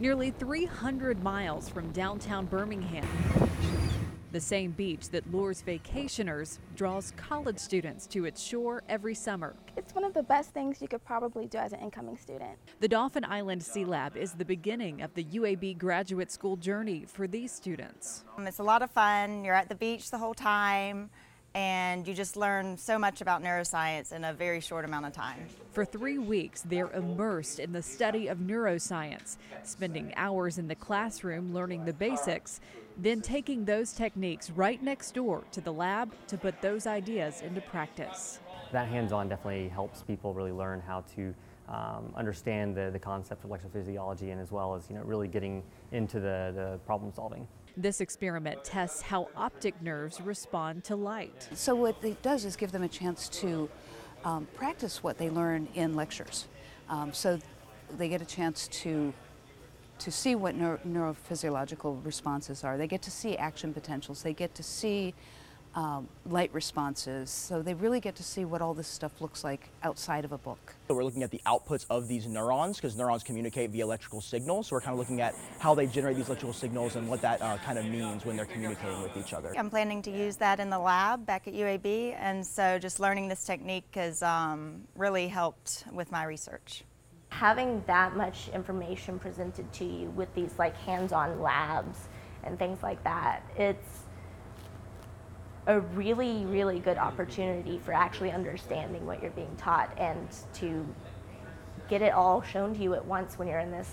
nearly 300 miles from downtown Birmingham. The same beach that lures vacationers draws college students to its shore every summer. It's one of the best things you could probably do as an incoming student. The Dauphin Island Sea Lab is the beginning of the UAB graduate school journey for these students. Um, It's a lot of fun. You're at the beach the whole time, and you just learn so much about neuroscience in a very short amount of time. For three weeks, they're immersed in the study of neuroscience, spending hours in the classroom learning the basics, then taking those techniques right next door to the lab to put those ideas into practice. That hands-on definitely helps people really learn how to um, understand the, the concept of electrophysiology and as well as you know really getting into the, the problem solving. This experiment tests how optic nerves respond to light. So what it does is give them a chance to um, practice what they learn in lectures. Um, so they get a chance to to see what neuro- neurophysiological responses are. They get to see action potentials. They get to see um, light responses. So they really get to see what all this stuff looks like outside of a book. So we're looking at the outputs of these neurons because neurons communicate via electrical signals. So we're kind of looking at how they generate these electrical signals and what that uh, kind of means when they're communicating with each other. I'm planning to use that in the lab back at UAB, and so just learning this technique has um, really helped with my research. having that much information presented to you with these like hands-on labs and things like that it's a really really good mm-hmm. opportunity for actually understanding what you're being taught and to get it all shown to you at once when you're in this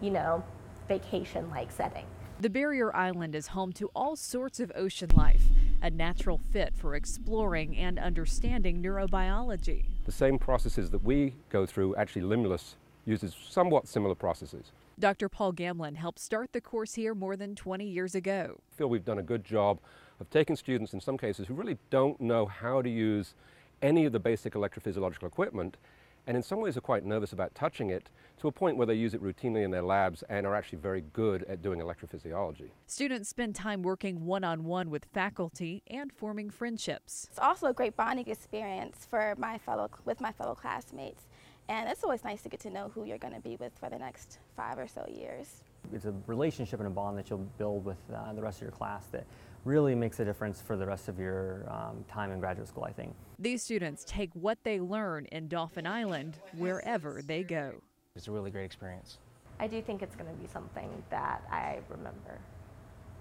you know vacation like setting The barrier island is home to all sorts of ocean life, a natural fit for exploring and understanding neurobiology. The same processes that we go through, actually Limulus uses somewhat similar processes. Dr. Paul Gamlin helped start the course here more than 20 years ago. I feel we've done a good job of taking students in some cases who really don't know how to use any of the basic electrophysiological equipment and in some ways are quite nervous about touching it to a point where they use it routinely in their labs and are actually very good at doing electrophysiology. Students spend time working one on one with faculty and forming friendships. It's also a great bonding experience for my fellow with my fellow classmates. And it's always nice to get to know who you're going to be with for the next five or so years. It's a relationship and a bond that you'll build with uh, the rest of your class that really makes a difference for the rest of your um, time in graduate school, I think. These students take what they learn in Dauphin Island wherever they go. It's a really great experience. i do think it's going to be something that i remember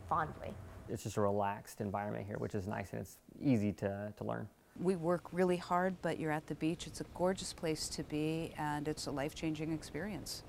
fondly It's just a relaxed environment here, which is nice and it's easy to, to learn. We work really hard, but you're at the beach. It's a gorgeous place to be, and it's a life changing experience.